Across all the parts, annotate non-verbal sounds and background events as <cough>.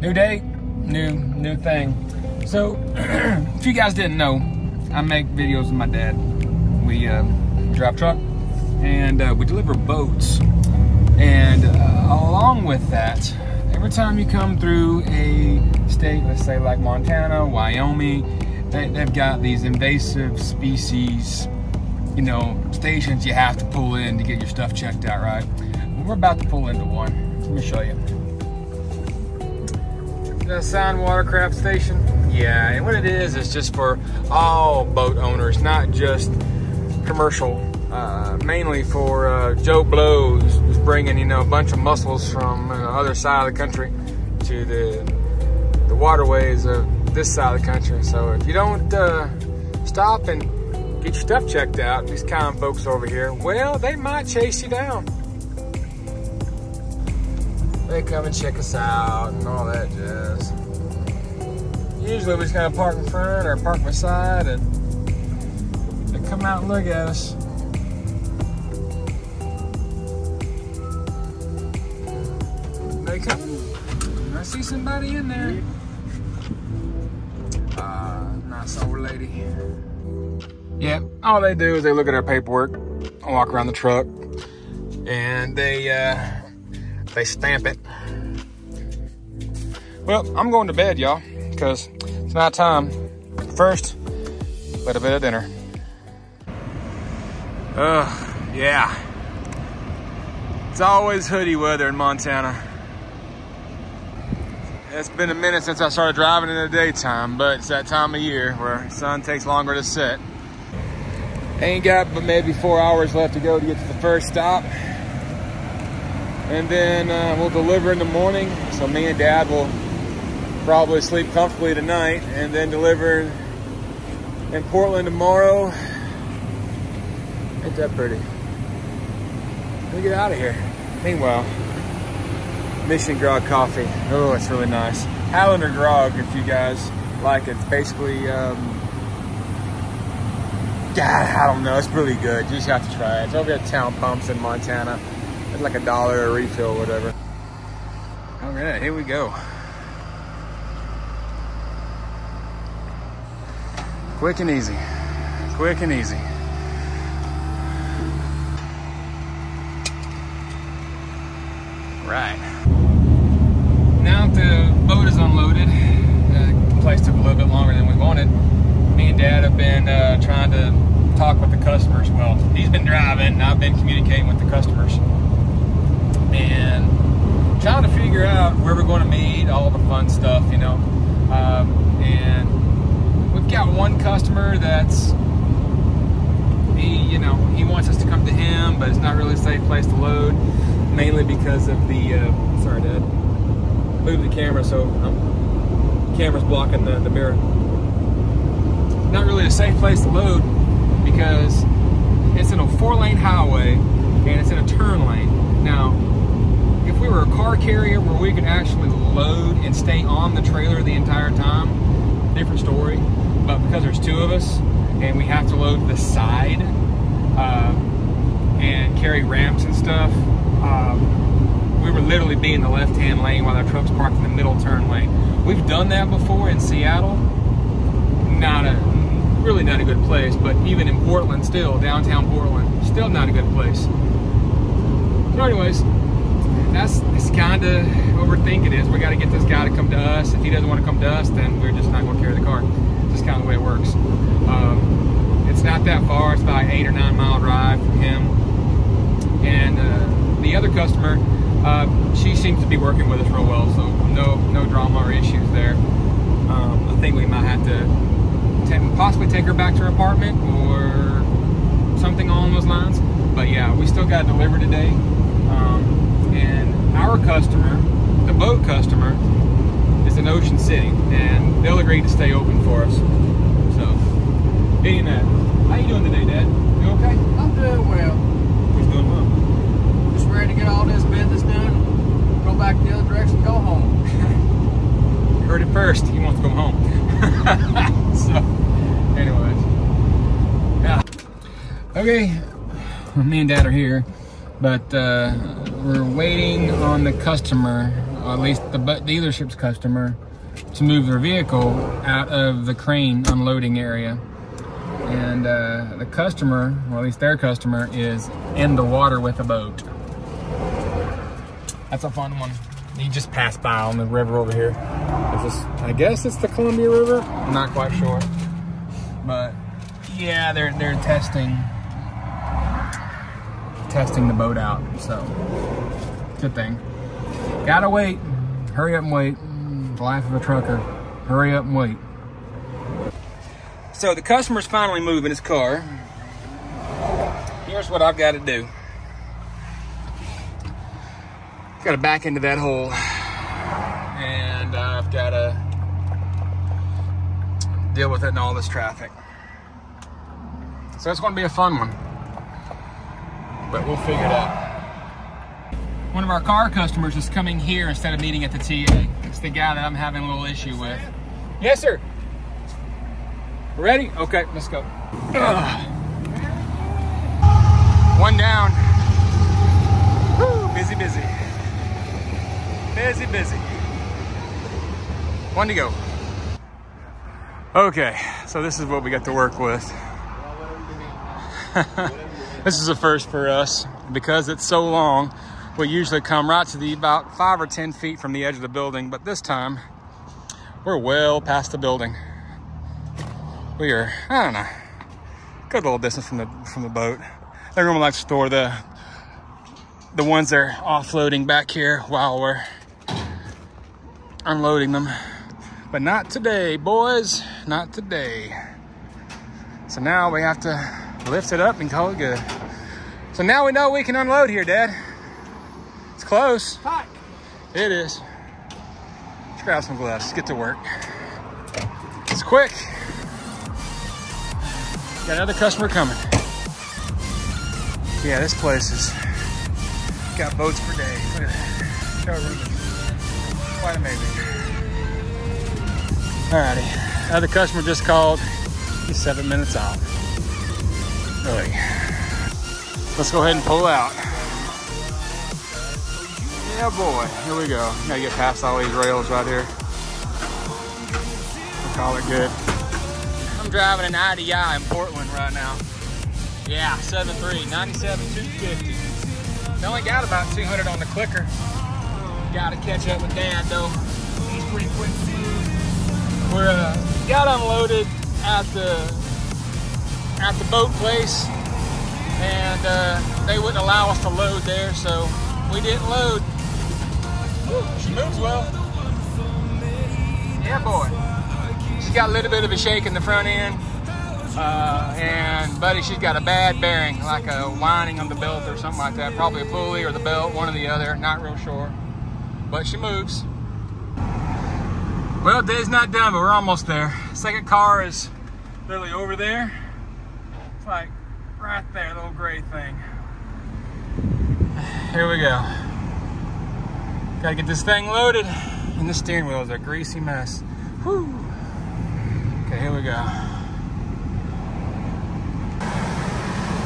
New day, new new thing. So, <clears throat> if you guys didn't know, I make videos with my dad. We uh, drive truck and uh, we deliver boats. And uh, along with that, every time you come through a state, let's say like Montana, Wyoming, they, they've got these invasive species, you know, stations you have to pull in to get your stuff checked out, right? We're about to pull into one. Let me show you. The Sound Watercraft Station. Yeah, and what it is is just for all boat owners, not just commercial. Uh, mainly for uh, Joe Blow, who's bringing you know a bunch of mussels from uh, the other side of the country to the the waterways of this side of the country. So if you don't uh, stop and get your stuff checked out, these kind folks over here, well, they might chase you down. They come and check us out and all that jazz. Usually we just kind of park in front or park beside and they come out and look at us. They come. I see somebody in there. Uh, nice old lady. Yeah, all they do is they look at our paperwork, walk around the truck, and they uh, they stamp it. Well, I'm going to bed, y'all, because it's not time. First, a little bit of dinner. Ugh, yeah. It's always hoodie weather in Montana. It's been a minute since I started driving in the daytime, but it's that time of year where the sun takes longer to set. Ain't got but maybe four hours left to go to get to the first stop. And then uh, we'll deliver in the morning. So me and dad will probably sleep comfortably tonight and then deliver in Portland tomorrow. Ain't that pretty? Let me get out of here. Meanwhile, Mission Grog coffee. Oh, it's really nice. Highlander Grog, if you guys like it. It's basically, um, God, I don't know. It's really good. You just have to try it. It's over at Town Pumps in Montana. It's like a dollar a refill or whatever. All right, here we go. Quick and easy. Quick and easy. Right. Now the boat is unloaded. The place took a little bit longer than we wanted. Me and Dad have been uh, trying to talk with the customers. Well, he's been driving, and I've been communicating with the customers. And trying to figure out where we're going to meet, all the fun stuff, you know. Um, and we've got one customer that's he, you know, he wants us to come to him, but it's not really a safe place to load, mainly because of the, uh, sorry, Dad, move the camera so um, camera's blocking the, the mirror. Not really a safe place to load because it's in a four-lane highway and it's in a turn lane. Now, if we were a car carrier where we could actually load and stay on the trailer the entire time, different story. But because there's two of us and we have to load the side uh, and carry ramps and stuff, um, we were literally be in the left-hand lane while our truck's parked in the middle turn lane. We've done that before in Seattle. Not a really not a good place, but even in Portland, still downtown Portland, still not a good place. So, anyways, that's, that's kind of what we think it is. We got to get this guy to come to us. If he doesn't want to come to us, then we're just not going to carry the car. Just kind of the way it works. Um, it's not that far. It's about an eight or nine mile drive from him. And uh, the other customer, uh, she seems to be working with us real well, so no no drama or issues there. Um, I think we might have to possibly take her back to her apartment or something along those lines. But yeah, we still got to deliver today. Um, and our customer, the boat customer, is in Ocean City, and they'll agree to stay open for us. So, getting that. How you doing today, Dad? You okay? I'm doing well. Who's doing well? Just ready to get all this business done. Go back the other direction, go home. <laughs> Heard it first. He wants to go home. <laughs> so, anyways, yeah. Okay, me and Dad are here, but uh, we're waiting on the customer or at least the dealership's customer, to move their vehicle out of the crane unloading area. And uh, the customer, or at least their customer, is in the water with a boat. That's a fun one. You just pass by on the river over here. This, I guess it's the Columbia River. I'm not quite sure. But yeah, they're they're testing testing the boat out. So good thing. Gotta wait. Hurry up and wait. The life of a trucker. Hurry up and wait. So the customer's finally moving his car. Here's what I've got to do. Got to back into that hole. And I've got to deal with it in all this traffic. So it's going to be a fun one. But we'll figure it out. One of our car customers is coming here instead of meeting at the TA. It's the guy that I'm having a little issue with. Yes, sir. Ready? Okay, let's go. Ugh. One down. Woo, busy, busy. Busy, busy. One to go. Okay, so this is what we got to work with. <laughs> this is a first for us because it's so long we usually come right to the about five or 10 feet from the edge of the building, but this time we're well past the building. We are, I don't know, good little distance from the from the boat. They normally like to store the the ones they're offloading back here while we're unloading them. But not today, boys, not today. So now we have to lift it up and call it good. So now we know we can unload here, Dad It's close. Hi. It is. Let's grab some gloves. Let's get to work. It's quick. Got another customer coming. Yeah, this place is got boats for days. Look at that. Showroom quite amazing. Alrighty. Another customer just called. He's seven minutes out. Really. Let's go ahead and pull out. Yeah, boy. Here we go. Gotta get past all these rails right here. We'll call it good. I'm driving an IDI in Portland right now. Yeah, 7.3, 97, 250. They only got about 200 on the clicker. Gotta catch up with Dad though. He's pretty quick. We're uh, got unloaded at the at the boat place, and uh, they wouldn't allow us to load there, so we didn't load. She moves well. Yeah, boy. She's got a little bit of a shake in the front end. Uh, and buddy, she's got a bad bearing, like a winding on the belt or something like that. Probably a pulley or the belt, one or the other. Not real sure. But she moves. Well, day's not done, but we're almost there. Second car is literally over there. It's like right there, little gray thing. Here we go. Gotta get this thing loaded. And the steering wheel is a greasy mess. Whew. Okay, here we go.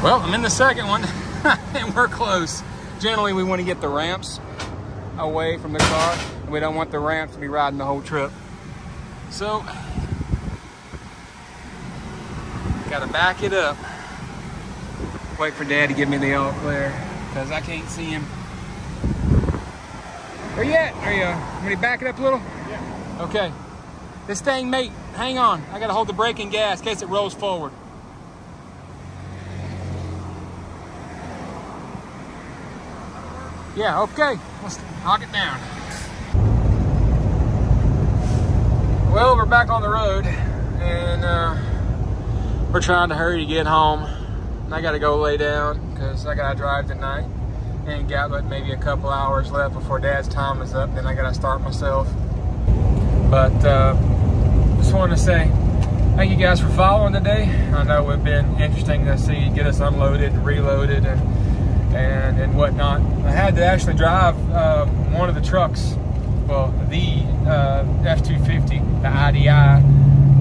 Well, I'm in the second one, <laughs> and we're close. Generally, we want to get the ramps away from the car. And we don't want the ramps to be riding the whole trip. So, gotta back it up. Wait for Dad to give me the all clear, because I can't see him. Where you at? Are you, uh, ready to back it up a little? Yeah. Okay. This thing, mate, hang on. I gotta hold the brake and gas in case it rolls forward. Yeah, okay. Let's knock it down. Well, we're back on the road and uh, we're trying to hurry to get home. And I gotta go lay down because I gotta drive tonight and got but maybe a couple hours left before dad's time is up then I gotta start myself. But uh, just want to say thank you guys for following today. I know it's been interesting to see get us unloaded and reloaded and and, and whatnot. I had to actually drive uh, one of the trucks well the uh, F-250 the IDI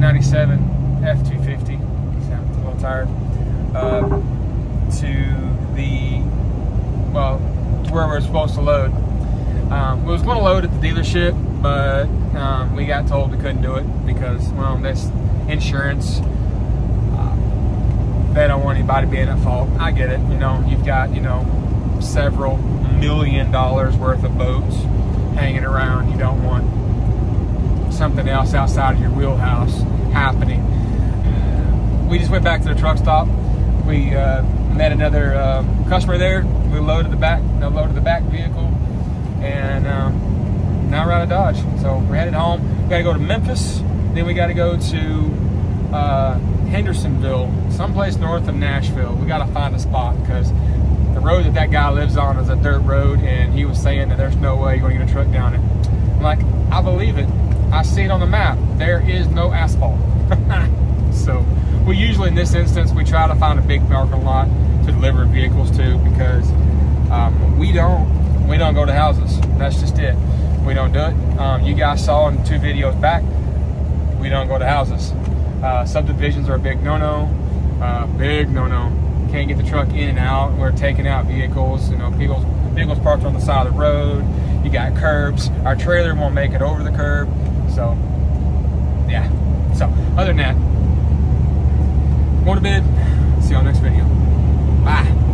97 F-250 sounds a little tired uh, to the well, where we're supposed to load. Um, we was going to load at the dealership, but um, we got told we couldn't do it because, well, that's insurance. Uh, they don't want anybody being at fault. I get it. You know, you've got, you know, several million dollars worth of boats hanging around. You don't want something else outside of your wheelhouse happening. We just went back to the truck stop. We uh, met another uh, customer there. We loaded the back, loaded the back vehicle and um, now we're out of Dodge. So we're headed home. We got to go to Memphis. Then we got to go to uh, Hendersonville, someplace north of Nashville. We got to find a spot because the road that that guy lives on is a dirt road, and he was saying that there's no way you're going to get a truck down it. I'm like, I believe it. I see it on the map. There is no asphalt. <laughs> so we usually, in this instance, we try to find a big parking lot to deliver vehicles to because um, we don't we don't go to houses. That's just it. We don't do it. Um, you guys saw in two videos back, we don't go to houses. Uh, subdivisions are a big no-no. Uh, big no-no. Can't get the truck in and out. We're taking out vehicles. You know, people's vehicles parked on the side of the road. You got curbs. Our trailer won't make it over the curb. So, yeah. So, other than that, going to bed. See on next video. Bye.